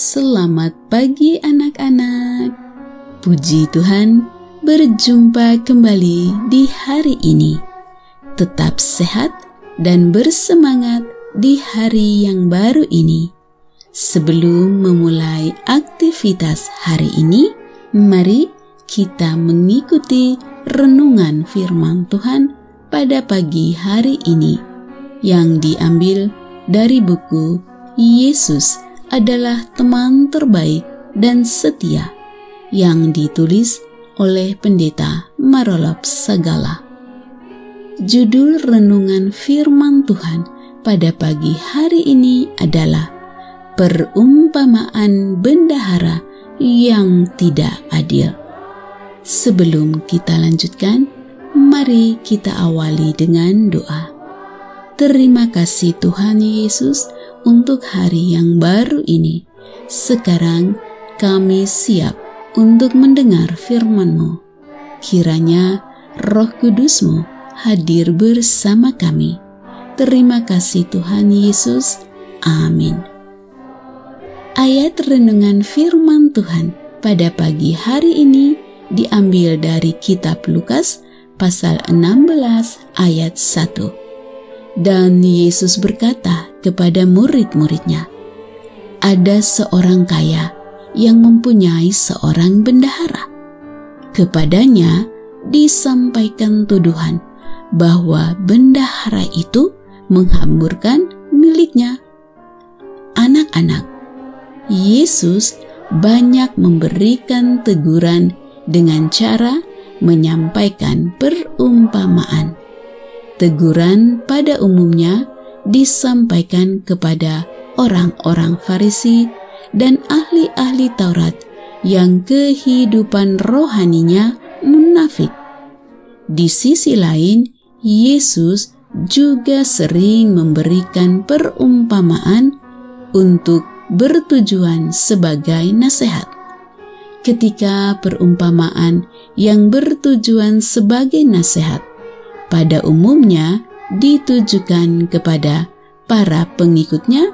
Selamat pagi anak-anak. Puji Tuhan, berjumpa kembali di hari ini. Tetap sehat dan bersemangat di hari yang baru ini. Sebelum memulai aktivitas hari ini, mari kita mengikuti renungan firman Tuhan pada pagi hari ini yang diambil dari buku Yesus adalah teman terbaik dan setia yang ditulis oleh pendeta Marolop Sagala. Judul renungan firman Tuhan pada pagi hari ini adalah Perumpamaan Bendahara yang Tidak Adil. Sebelum kita lanjutkan, mari kita awali dengan doa. Terima kasih Tuhan Yesus untuk hari yang baru ini. Sekarang kami siap untuk mendengar firman-Mu. Kiranya roh kudus-Mu hadir bersama kami. Terima kasih Tuhan Yesus. Amin. Ayat renungan firman Tuhan pada pagi hari ini diambil dari kitab Lukas pasal 16 ayat 1. Dan Yesus berkata kepada murid-muridnya, "Ada seorang kaya yang mempunyai seorang bendahara. Kepadanya disampaikan tuduhan bahwa bendahara itu menghamburkan miliknya. Anak-anak, Yesus banyak memberikan teguran dengan cara menyampaikan perumpamaan teguran pada umumnya disampaikan kepada orang-orang Farisi dan ahli-ahli Taurat yang kehidupan rohaninya munafik. Di sisi lain, Yesus juga sering memberikan perumpamaan untuk bertujuan sebagai nasihat. Ketika perumpamaan yang bertujuan sebagai nasihat pada umumnya ditujukan kepada para pengikutnya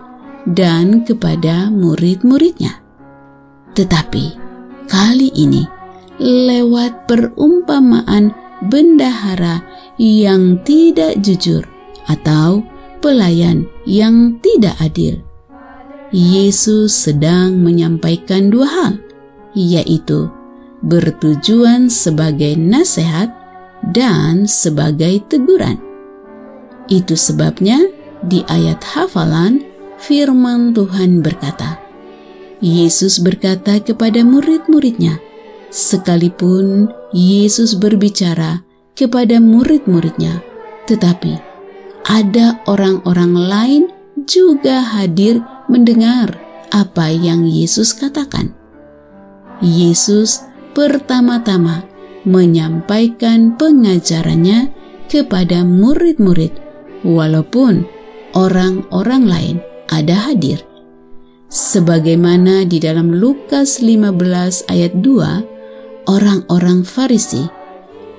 dan kepada murid-muridnya. Tetapi kali ini lewat perumpamaan bendahara yang tidak jujur atau pelayan yang tidak adil. Yesus sedang menyampaikan dua hal, yaitu bertujuan sebagai nasihat dan sebagai teguran. Itu sebabnya di ayat hafalan firman Tuhan berkata, Yesus berkata kepada murid-muridnya, sekalipun Yesus berbicara kepada murid-muridnya, tetapi ada orang-orang lain juga hadir mendengar apa yang Yesus katakan. Yesus pertama-tama menyampaikan pengajarannya kepada murid-murid, walaupun orang-orang lain ada hadir. Sebagaimana di dalam Lukas 15 ayat 2, orang-orang Farisi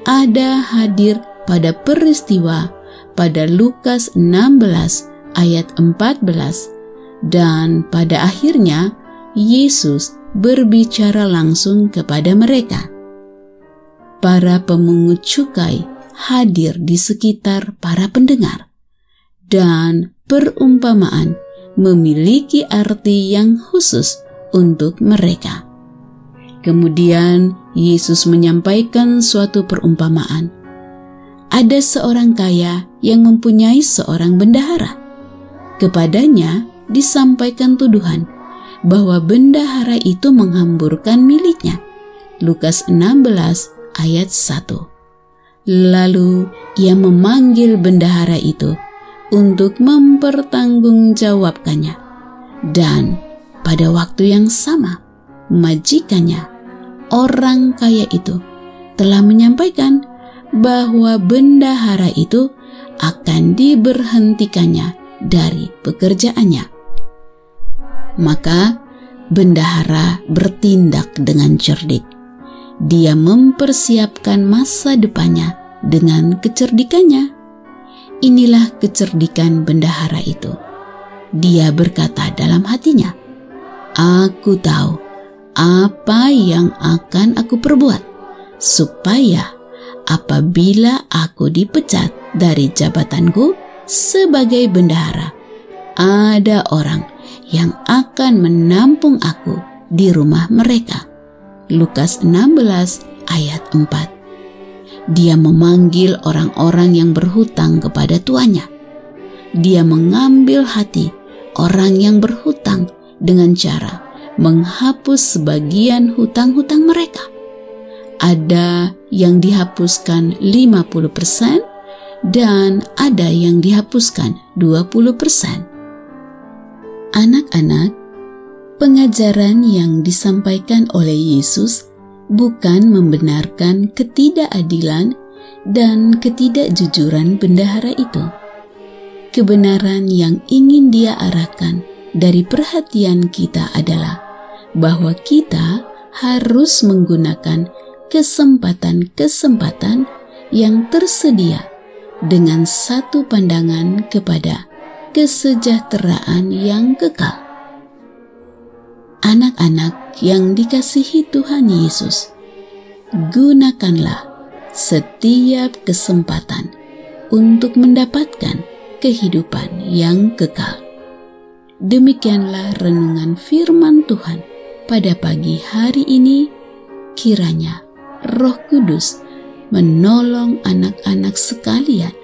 ada hadir pada peristiwa pada Lukas 16 ayat 14 dan pada akhirnya Yesus berbicara langsung kepada mereka para pemungut cukai hadir di sekitar para pendengar, dan perumpamaan memiliki arti yang khusus untuk mereka. Kemudian Yesus menyampaikan suatu perumpamaan. Ada seorang kaya yang mempunyai seorang bendahara. Kepadanya disampaikan tuduhan bahwa bendahara itu menghamburkan miliknya. Lukas 16 ayat 1. Lalu ia memanggil bendahara itu untuk mempertanggungjawabkannya. Dan pada waktu yang sama, majikannya, orang kaya itu, telah menyampaikan bahwa bendahara itu akan diberhentikannya dari pekerjaannya. Maka bendahara bertindak dengan cerdik dia mempersiapkan masa depannya dengan kecerdikannya. Inilah kecerdikan bendahara itu. Dia berkata dalam hatinya, Aku tahu apa yang akan aku perbuat, supaya apabila aku dipecat dari jabatanku sebagai bendahara, ada orang yang akan menampung aku di rumah mereka. Lukas 16 ayat 4 Dia memanggil orang-orang yang berhutang kepada tuannya. Dia mengambil hati orang yang berhutang dengan cara menghapus sebagian hutang-hutang mereka. Ada yang dihapuskan 50% dan ada yang dihapuskan 20%. Anak-anak, pengajaran yang disampaikan oleh Yesus bukan membenarkan ketidakadilan dan ketidakjujuran bendahara itu. Kebenaran yang ingin dia arahkan dari perhatian kita adalah bahwa kita harus menggunakan kesempatan-kesempatan yang tersedia dengan satu pandangan kepada kesejahteraan yang kekal. Anak-anak yang dikasihi Tuhan Yesus, gunakanlah setiap kesempatan untuk mendapatkan kehidupan yang kekal. Demikianlah renungan firman Tuhan pada pagi hari ini. Kiranya Roh Kudus menolong anak-anak sekalian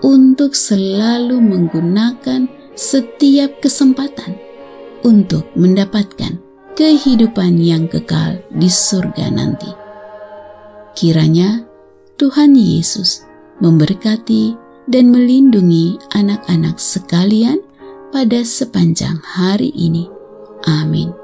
untuk selalu menggunakan setiap kesempatan untuk mendapatkan kehidupan yang kekal di surga nanti. Kiranya Tuhan Yesus memberkati dan melindungi anak-anak sekalian pada sepanjang hari ini. Amin.